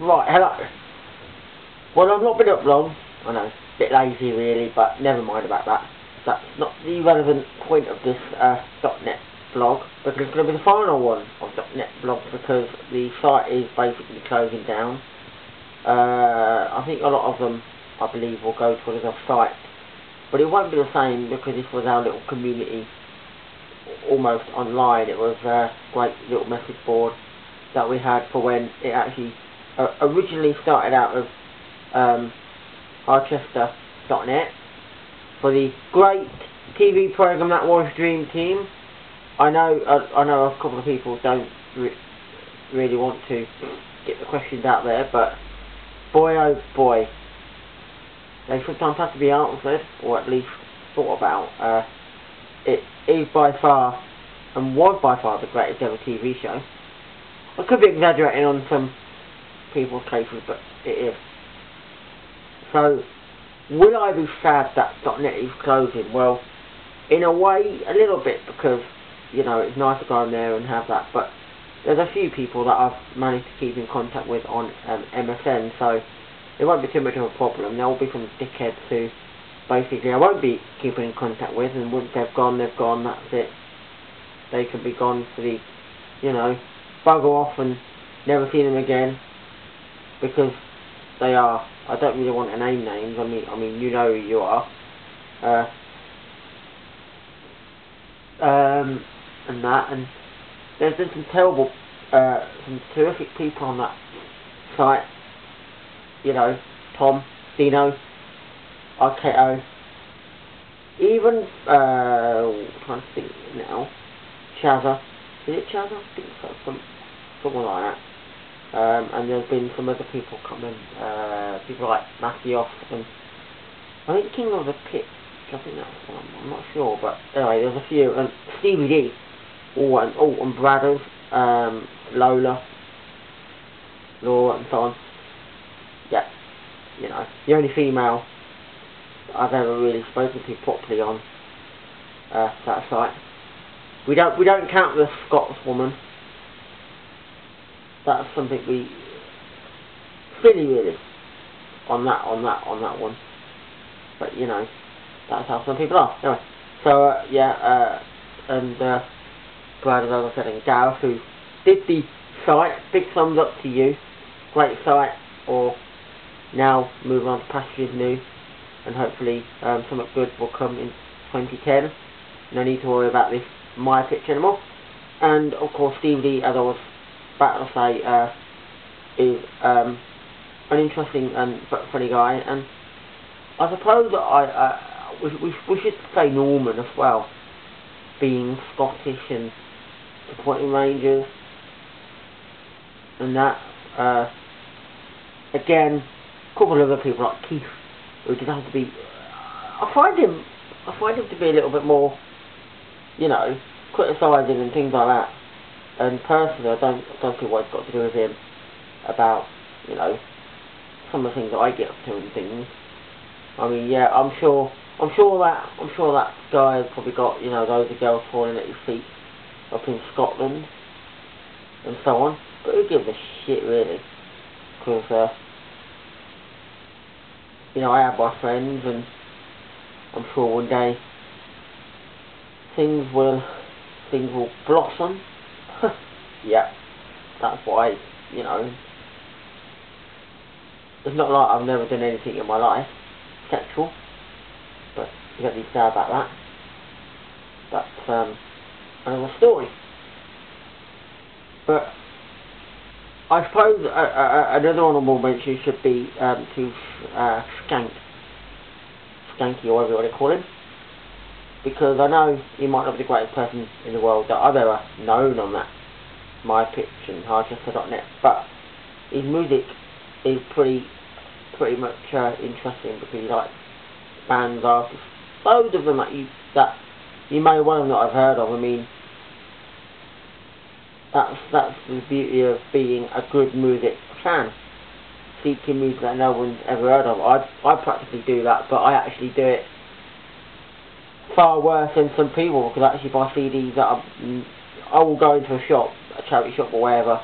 Right, hello. Well, I've not been up long. I know, a bit lazy really, but never mind about that. That's not the relevant point of this uh, .NET blog, because it's going to be the final one of .NET blog, because the site is basically closing down. Uh, I think a lot of them, I believe, will go to another site, but it won't be the same because this was our little community almost online. It was a great little message board that we had for when it actually uh, originally started out of um, Harchester.net for the great TV program that was Dream Team. I know uh, I know a couple of people don't re really want to get the questions out there, but boy oh boy, they sometimes have to be answered, or at least thought about. Uh, it is by far, and was by far, the greatest ever TV show. I could be exaggerating on some people's cases, but it is. So, will I be sad that .NET is closing? Well, in a way, a little bit, because, you know, it's nice to go on there and have that, but there's a few people that I've managed to keep in contact with on um, MSN, so it won't be too much of a problem. There will be some dickheads who, basically, I won't be keeping in contact with, and once they've gone, they've gone, that's it. They can be gone for the, you know, bugger off and never see them again, because they are I don't really want to name names. I mean, I mean, you know who you are. Uh, um, and that, and there's been some terrible, uh, some terrific people on that site. You know, Tom, Deano, RKO, even uh, trying to think now, Chazza. Is it Chazza? I think so. Some, someone like that. Um, and there's been some other people coming, uh, people like Matthew and I think King of the Pit, I think that's one, I'm not sure, but anyway, there's a few, and Stevie D, oh, and, oh, and um, Lola, Laura, and so on. Yeah, you know, the only female I've ever really spoken to properly on uh, that site. We don't, we don't count the Scots woman that's something we really really on that on that on that one. But you know that's how some people are. Anyway so uh, yeah uh, and uh, glad as I said and Gareth who did the site big thumbs up to you. Great site. Or now move on to pastures new. And hopefully um, something good will come in 2010 no need to worry about this my pitch anymore. And of course Steve D as I was Battle say uh, is um, an interesting and funny guy, and I suppose that I uh, we, we, we should say Norman as well, being Scottish and supporting Rangers, and that. Uh, again, a couple of other people like Keith, who just have to be. I find him, I find him to be a little bit more, you know, criticising and things like that. And personally, I don't, I don't see what it's got to do with him about, you know, some of the things that I get up to and things. I mean, yeah, I'm sure, I'm sure that, I'm sure that guy has probably got, you know, loads of girls falling at his feet up in Scotland and so on. But who gives a shit, really? Because, uh, you know, I have my friends and I'm sure one day things will, things will blossom yeah, that's why, you know, it's not like I've never done anything in my life sexual, but you need to say about that. That's um, another story. But I suppose uh, uh, another honourable mention should be um, to uh, Skank, Skanky or whatever you want to call him because I know he might not be the greatest person in the world that I've ever known on that my pitch and Harchester.net, but his music is pretty pretty much uh, interesting because he likes bands, artists, loads of them that you that you may well not have heard of. I mean, that's that's the beauty of being a good music fan. Seeking music that no one's ever heard of. I I practically do that, but I actually do it far worse than some people because I actually buy CDs that I, I will go into a shop, a charity shop or wherever,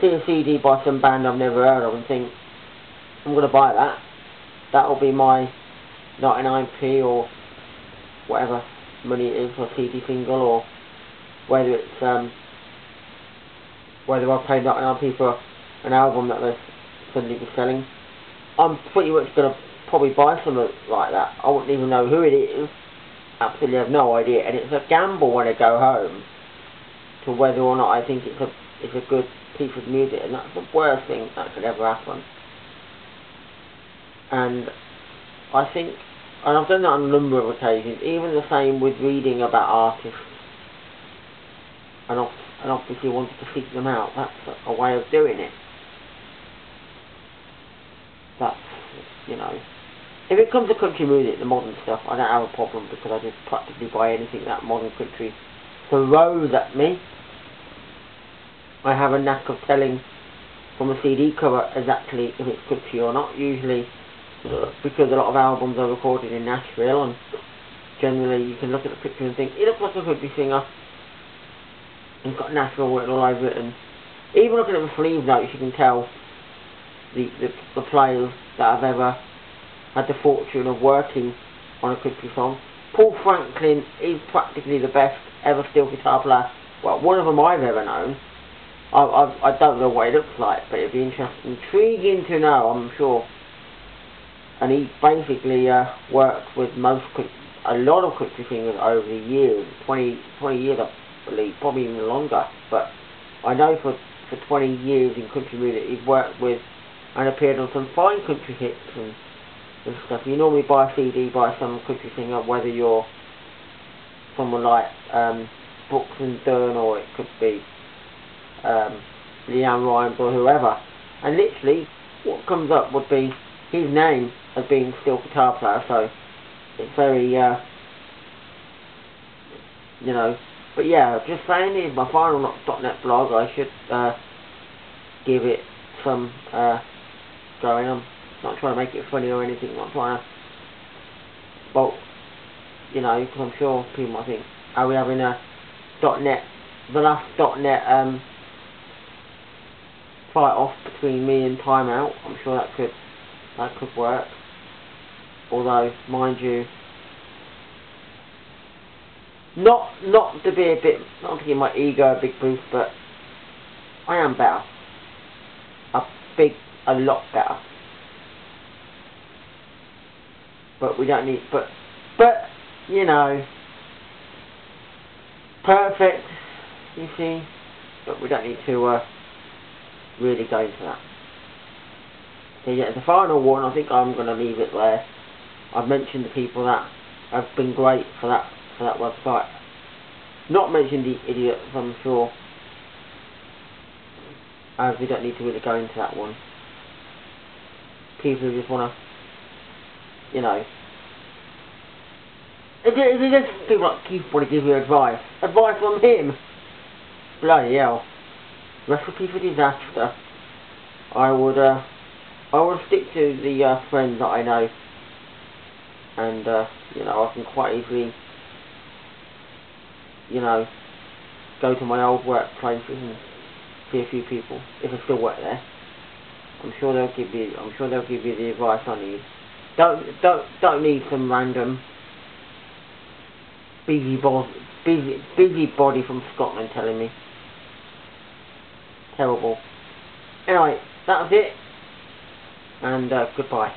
see a CD by some band I've never heard of and think, I'm going to buy that. That'll be my 99p or whatever money it is for a CD single or whether it's um, whether I pay 99p for an album that they're suddenly selling. I'm pretty much going to probably buy something like that. I wouldn't even know who it is. Absolutely have no idea. And it's a gamble when I go home to whether or not I think it's a it's a good piece of music. And that's the worst thing that could ever happen. And I think, and I've done that on a number of occasions, even the same with reading about artists and, and obviously wanted to seek them out. That's a, a way of doing it. That's, you know, if it comes to country music, the modern stuff, I don't have a problem because I just practically buy anything that modern country throws at me. I have a knack of telling from a CD cover exactly if it's country or not. Usually, because a lot of albums are recorded in Nashville, and generally you can look at the picture and think, it looks like a country singer. And got Nashville written all over it, and even looking at the sleeve notes, you can tell the, the, the players that I've ever had the fortune of working on a country song. Paul Franklin is practically the best ever steel guitar player, well, one of them I've ever known. I, I, I don't know what it looks like, but it'd be interesting, intriguing to know, I'm sure. And he basically uh, worked with most, a lot of country singers over the years, 20, 20 years I believe, probably even longer. But I know for, for 20 years in country music, he's worked with and appeared on some fine country hits and, and stuff. You normally buy a CD by some country singer, whether you're someone like um, Brooks and Dunn or it could be um, LeAnn Rimes or whoever. And literally, what comes up would be his name as being steel guitar player, so it's very, uh, you know, but yeah, just saying, in my final .NET blog, I should uh, give it some uh, going. I'm not trying to make it funny or anything. Not trying to, well, you know, because I'm sure people might think, are we having a .NET, the last .NET um, fight off between me and Timeout? I'm sure that could that could work. Although, mind you, not not to be a bit, not to give my ego a big boost, but I am better. A big, a lot better. But we don't need, but, but, you know, perfect, you see, but we don't need to uh, really go into that. So yeah, the final one, I think I'm going to leave it there. I've mentioned the people that have been great for that for that website. Not mentioned the idiots, I'm sure. As we don't need to really go into that one. People who just want to, you know. If it, if it just people like Keith to give you advice, advice from him. Bloody hell. Recipe for disaster. I would, uh, I would stick to the uh, friends that I know. And, uh, you know, I can quite easily you know, go to my old workplaces and see a few people if I still work there. I'm sure they'll give you. I'm sure they'll give you the advice I need. Don't don't don't need some random busy boss, busy busy body from Scotland telling me. Terrible. Anyway, that was it. And uh, goodbye.